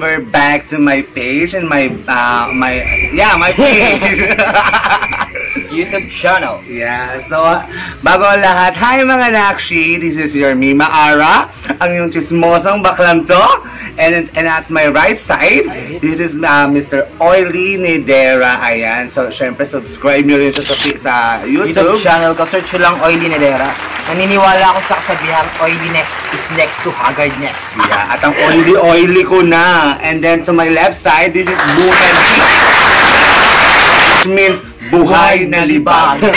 We're back to my page and my, uh, my, yeah, my page. YouTube channel. yeah, so, bago ang lahat, hi mga Nakshi, this is your Mima Ara, ang yung chismosong baklang to. And, and at my right side, this is uh, Mr. Oily Nidera. Ayan, so, syempre, subscribe nyo rin siya sa, sa YouTube YouTube. channel ko, search nyo lang Oily Nedera. Naniniwala ako sa kasabihang oiliness is next to haggardness. Yeah, at ang oily-oily ko na. And then to my left side, this is Buhay Which means buhay na libag.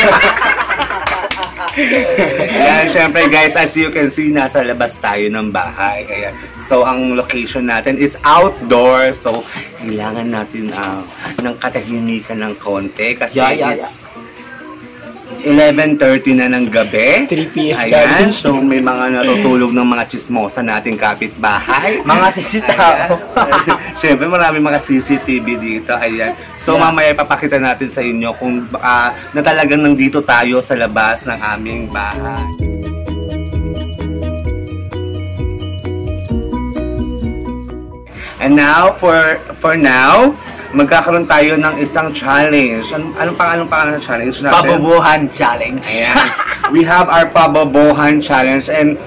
Yan, syempre guys, as you can see, nasa labas tayo ng bahay. Ayan. So, ang location natin is outdoor. So, kailangan natin ah, ng katahimikan ng konti kasi Yeah, yeah, it's 11.30 na ng gabi. 3 p.m. Ayan, so may mga natutulog ng mga chismosa nating kapitbahay. Mga sisitao. Siyempre marami mga CCTV dito. Ayan. So Yeah. mamaya ipapakita natin sa inyo kung baka na talagang nandito tayo sa labas ng aming bahay. And now, for for now, magkakaroon tayo ng isang challenge. Anong, anong pang anong pangalan ng challenge natin? Pabubuhan challenge. Ayan. We have our Pababohan challenge and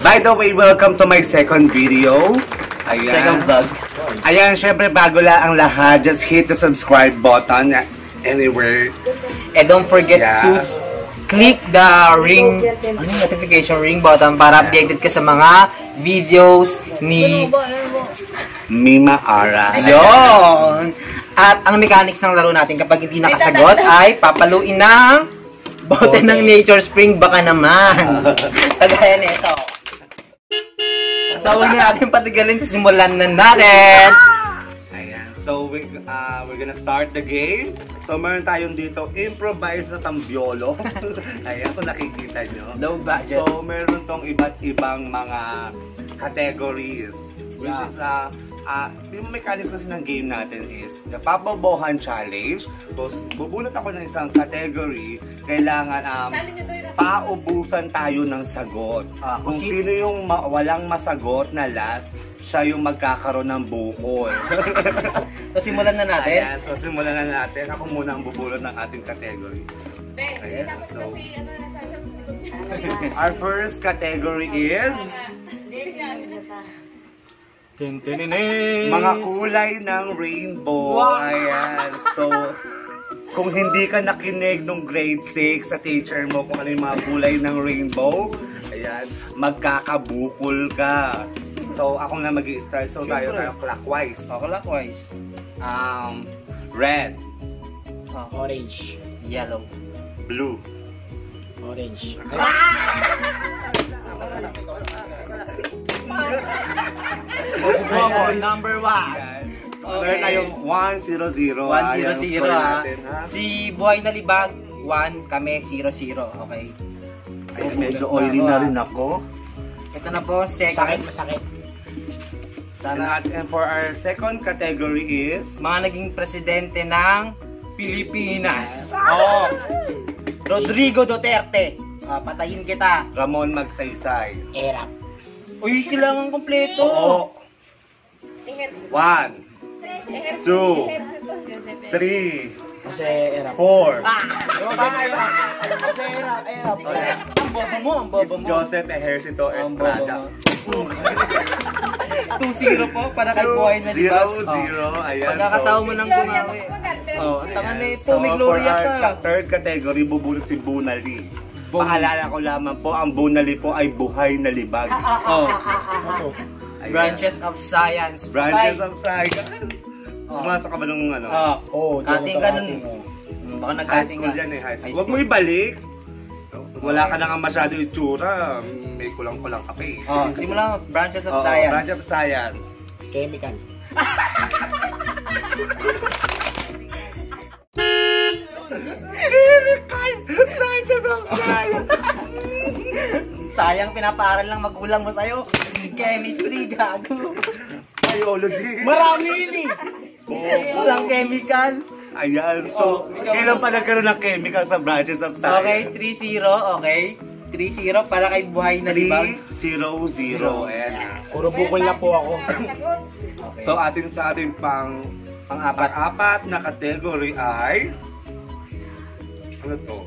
by the way, welcome to my second video. Ayan. Second vlog. Ayan, syempre bago lang ang lahat, just hit the subscribe button anywhere. And don't forget Yeah. to click the ring ano yung notification ring button para updated ka sa mga videos ni Mima Ara. Yon. At ang mechanics ng laro natin kapag hindi nakasagot ay papaluin ng bote ng Nature Spring baka naman. Kagaya nito. So, huwag na natin patigalin, simulan na natin. Ayan. So, we, uh, we're gonna start the game. So, meron tayong dito improvise na tambiolo. Ayan, kung nakikita nyo. Low budget. So, meron tong iba't ibang mga categories. Which Yeah. is, uh, uh, yung mechanics kasi ng game natin is the Papabohan Challenge. So, bubunot ako ng isang category. Kailangan, um, paubusan tayo ng sagot. Ah, Kung kung si- sino yung ma- walang masagot na last, siya yung magkakaroon ng bukol. So, simulan na natin. Ayan, so simulan na natin. Ako muna ang bubulot ng ating category. Ayan, so, our first category is mga kulay ng rainbow. Wow. Ayan, so kung hindi ka nakinig nung grade 6 sa teacher mo kung ano yung mga kulay ng rainbow, ayan, magkakabukol ka. So, ako na mag start So, tayo Siyempre. tayo clockwise. Oh, clockwise. Um, red, Oh, orange. Yellow. blue, Orange. Oh, number one. Ayan. Okay. Tayong 1-0-0. 1-0-0 ha. Si Buhay na Libag, 1, kami 0-0. Okay. Ay, medyo oily na rin ako. Ito na po, Sakit, second. masakit. And, at- and for our second category is Mga naging presidente ng Pilipinas. Oh. Rodrigo Duterte. Ah, patayin kita. Ramon Magsaysay. Erap. Uy, kailangan kompleto. Oo. One, two, three, Kasi erap. four. Kasi erap, erap. Ang bobo mo, ang bobo It's mo. Joseph Ejercito Ang bobo Estrada. mo. 2-0 po para kay Buhay na Zero, Libag. zero. Ayan, so- mo ng bumawi. Oh, ang tanga na ito, may So, gloria for our pa. third category, bubulot si Bunali. Paalala ko lamang po, ang Bunali po ay buhay na libag. Oh, Ayan. branches of science. Branches Bye. of science. Oh. Pumasok ka ba nung ano? Oh, Oo, Kating ka nun. Hmm, Baka High nagkating school yan eh, high school. High Huwag mo ibalik. Wala ka na nga masyado itsura. May kulang-kulang ka pa eh. Oh, simula branches of Oo, science. Branch of science. Chemical. Sayang pinapaaral lang magulang mo sa'yo. Chemistry, gago. Biology. Marami yun eh. Walang chemical. Ayan, so, Oh, kailan pa nagkaroon ng chemical sa branches of Okay, science? 3-0, okay. 3-0 para kay Buhay na Libag. 3-0-0. Ayan. Puro bukol na po ako. Okay. So ating sa ating pang pang-apat. apat na category ay ano to?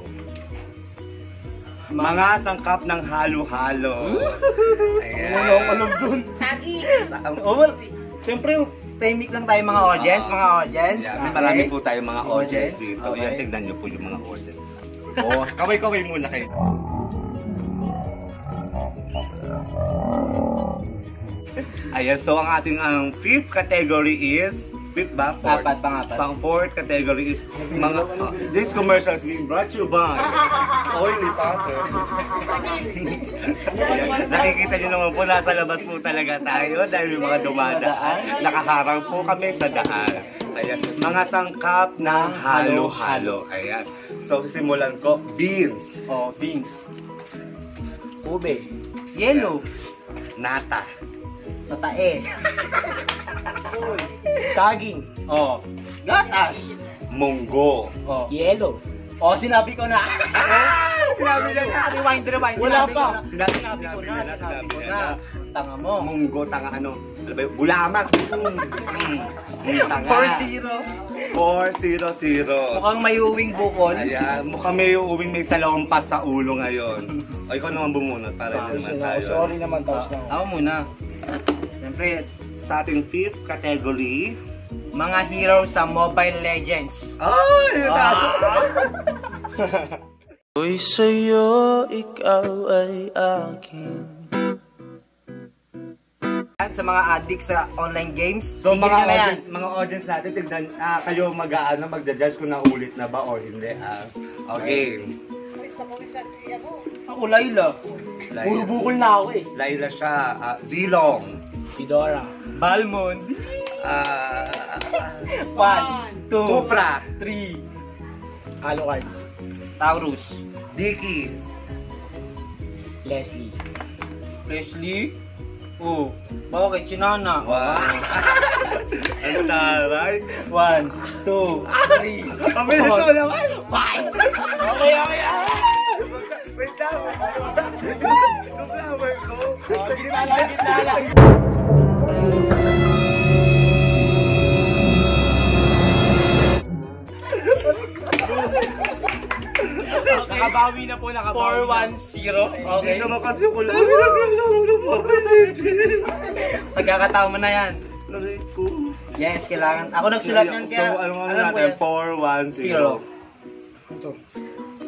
Mga sangkap ng halo-halo. Ayan. Ano ang alam dun? Sagi. Oh, well, siyempre, tahimik lang tayo mga audience, mga audience. Yeah, Okay. marami po tayong mga audience Audience, dito. okay. Yan, tignan niyo po yung mga audience. oh, kaway-kaway muna kayo. Ayan, so ang ating ang fifth category is fifth ba? Fourth. Apat, pang-apat. Pang fourth category is mga uh, this commercial is being brought to you by Oily Potter. Nakikita niyo naman po nasa labas po talaga tayo dahil may mga dumadaan. Nakaharang po kami sa daan. Ayan, mga sangkap ng halo-halo. Ayan. So sisimulan ko, beans, Oh, beans. Ube. Yellow. nata, Tatae. Saging. Oh. Gatas. munggo. Oh. Yellow. Oh, sinabi ko na. Sinabi niya na. Rewind, rewind. Wala Sinabi pa. ko na. Sinabi, Sinabi ko na, sinabi sinabi ko na. Tanga mo. Munggo, tanga ano? Ano ba yun? Bulamak. Mm. Mm, tanga. 4-0. 4-0-0. Mukhang may uwing bukol. Ayan, mukhang may uwing may salompas sa ulo ngayon. O, ikaw naman bumunot para Ah, naman tayo. sorry naman, tapos na. Ako muna. Siyempre, Sa ating fifth category, mga hero sa Mobile Legends. ay, Ah. Ako'y sa'yo, ikaw ay akin Sa mga addict sa online games. So tigil mga na yan. audience, mga audience natin, tignan, ah, kayo mag-aano, magja-judge kung naulit na ba or hindi. Ah. Okay. Pawis na pawis na siya mo. Ako, Laila. Puro Laila, bukol na ako eh. Laila siya. Ah, Zilong. Fedora. Balmond. Ah, One, two, Cupra. three. Alucard. Taurus. Dicky. Leslie. Leslie. Oh, bakit si Nana? Wow. Ang taray. One, two, three. Kami na ito naman. Five. Okay, okay, ah! Wait lang. Yung flower ko. Oh, gitna lang, gitna lang. Nakabawi na po, nakabawi na. 4-1-0. Hindi Okay. naman kasi ako lang. Ng Mobile Legends. Pagkakataon mo na yan. Naray ko. Yes, kailangan. Ako nagsulat yan So, kaya. ano nga alam ko natin? yan. 4-1-0.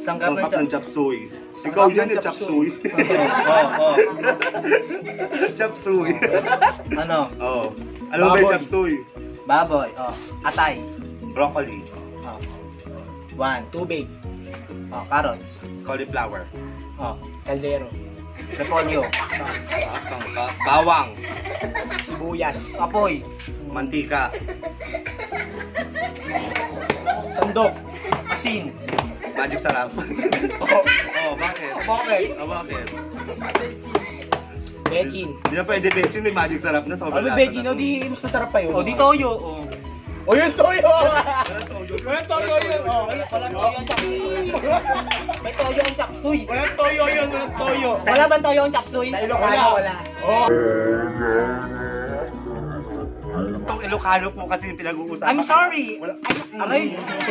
Sangkap ng Sangkap ng chap. chop suey. Sangkap Ikaw ng yan suey. suey. Oo, oo. Chop suey. Ano? Oo. Alam mo ba yung suey? Baboy. Oh. Atay. Broccoli. Oh. One. Tubig. Oh, carrots. Cauliflower. Oh. Kaldero. Repolyo. Sangkap. Bawang. Sibuyas. Apoy. Mantika. Sandok. Asin. Magic sarap. Oh. oh, bakit? Bakit? Oh, bakit? Bechin. Hindi na pwede veggie, may magic sarap na sobrang Ano lasa Bechin? na. O di mas masarap pa yun. Oh, di toyo. Oh. O yun, toyo! Walang toyo. Yun. Oh, Wala toyo ang chapsuy. May toyo ang chapsuy. Walang toyo yun, walang toyo. Wala ba toyo ang chapsuy? Sa Ilocano, wala. Oh. Itong Ilocano po kasi yung pinag-uusapan. I'm sorry. Wala. Aray.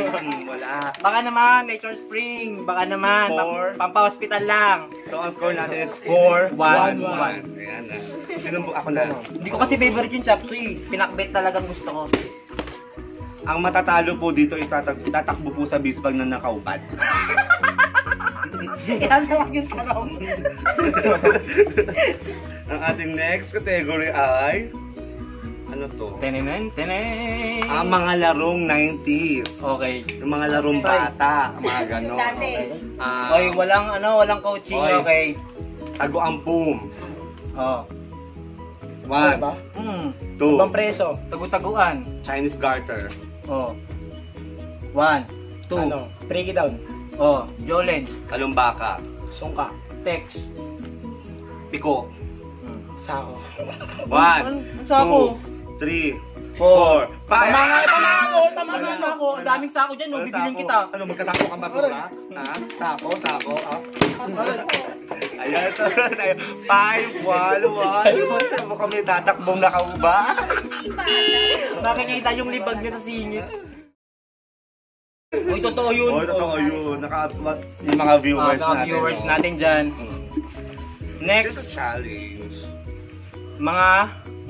Wala. Baka naman, Nature Spring. Baka naman, Four. pam- pampa-hospital lang. So, ang score natin is 4, 1, One, 1. one. Ayan na. Sino po ako na? Hindi ko kasi favorite yung chapsuy. Pinakbet talagang gusto ko. Ang matatalo po dito, itatag tatakbo po sa bisbag na nakaupad. Yan lang yung tanong. ang ating next category ay... Ano to? Tenenen, tenen. Ang mga larong 90s. Okay. Yung mga larong bata, mga gano'n. Dati. Ah, Oy, walang ano, walang coaching, Oy. okay. Tago-ampum. Oh. One, Diba? Hmm. two, Ibang preso. Tagu-taguan. Chinese garter. Oh. One. Two. Ano? Break it down. Oh. Jolens. Kalumbaka. Sungka. Tex. Piko. Hmm. Sako. One, Ano- ano sa ako? two, three, four, five. Tama nga, tama ako, tama nga. sako? Ang daming sako dyan, no? Bibiling sako? kita. Ano, magkatako ka basura? Ha? Sako, sako, ah. Ayan, so, tayo. Five, one, one. Ano mo kami tatakbong nakauba? Nakikita yung libag niya sa singit. Uy, totoo yun. Oo, totoo yun. Naka, yung mga Ah, viewers mga natin. viewers no? natin dyan. A Next, challenge. mga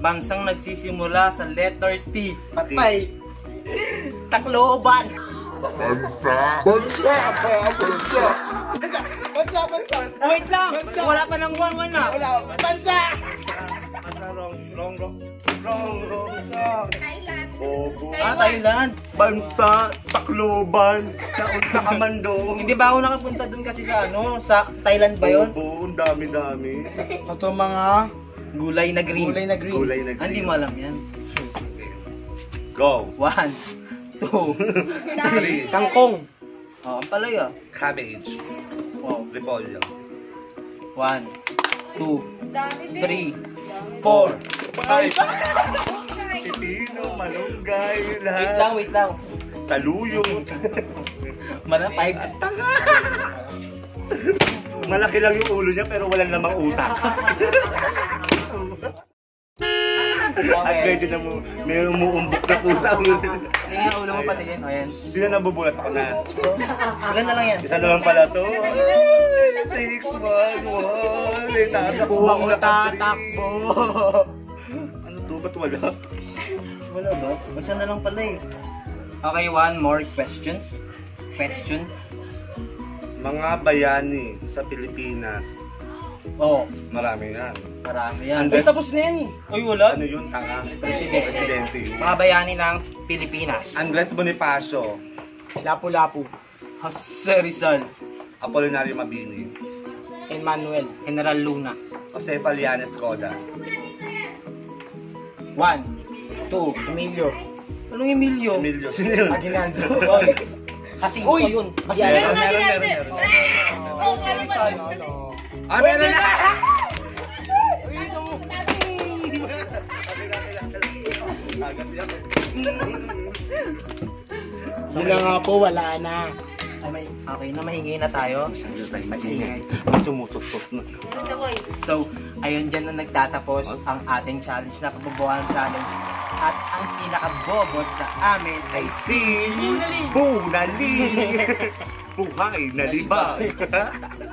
bansang nagsisimula sa letter T. Patay. Tacloban. Bansa, bansa. Wait lang, wala pa ng one one na. Wala. Bansa! Basta wrong, wrong, wrong. Wrong, wrong, wrong. Bobo. Ah, Thailand. Banta, Tacloban, sa sa Kamando. Hindi ba ako nakapunta dun kasi sa ano, sa Thailand ba yun? Bobo, ang dami-dami. Ito mga Gulay na green. gulay na green. Gulay na Ah, Hindi green. mo alam yan. Go. One, two, Three. Kangkong. oh, ang palaya. Cabbage. Oh, Repolyo. one, two, three, Four. Five. Pipino, malunggay, Wait lahat. lang, wait lang. Saluyong. Mana five. Malaki lang yung ulo niya pero wala namang utak. At medyo na mo, may umuumbok na pusa. Ang ulo mo pati yan. O yan. Sino nabubulat ako na? Ganda lang yan. Isa naman pala to. Six, one, one. May tatakbo ako ko tatakbo. Ano to? Ba't wala? Wala ba? Basta na lang pala eh. Okay, one more questions. Question. Mga bayani sa Pilipinas. Oh, Marami yan. marami yan. Andres- Tapos na yan eh. Uy, wala. Ano yun? Tanga. Presidente. Presidente yun. Mga bayani ng Pilipinas. Andres Bonifacio. Lapu-lapu. Jose Rizal. Apolinario Mabini. Emmanuel. General Luna. Jose Palianes Coda. One, two. Emilio. Anong Emilio? Emilio. Sino yun? Aguinaldo. Oy. Kasi Uy! yun. Kasi Meron, yun. meron, meron, meron. Oh, meron pa. Ah, meron na! Sila nga po, wala na. Okay, okay na mahingi na tayo. Maingay. Sumusutot na. So, ayun dyan na nagtatapos ang ating challenge na kabubuhan challenge. At ang pinakabobo sa amin ay Si Bunali! Buhay na libag!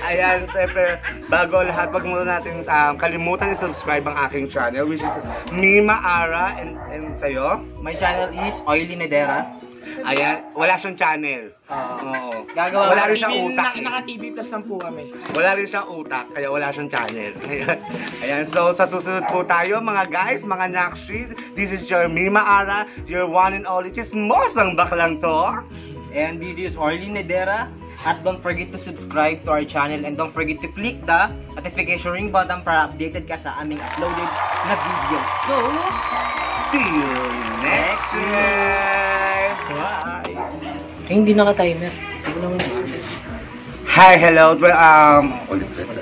Ayan, siyempre, bago lahat, wag muna natin um, kalimutan i-subscribe ang aking channel, which is Mima Ara, and, and sa'yo. My channel is Oily Nedera. Ayan, wala siyang channel. Oo. Oo. Gagawa Wala rin siyang utak. eh. Naka-TV Plus lang po kami. Wala rin siyang utak, kaya wala siyang channel. Ayan. Ayan, so sa susunod po tayo, mga guys, mga nakshi, this is your Mima Ara, your one and only chismosang baklang to. And this is Orly Nedera. At don't forget to subscribe to our channel and don't forget to click the notification ring button para updated ka sa aming uploaded na video. So, See you next time! Bye! eh, hindi naka-timer. Sige naman. Hi, hello. Um, ulit, ulit.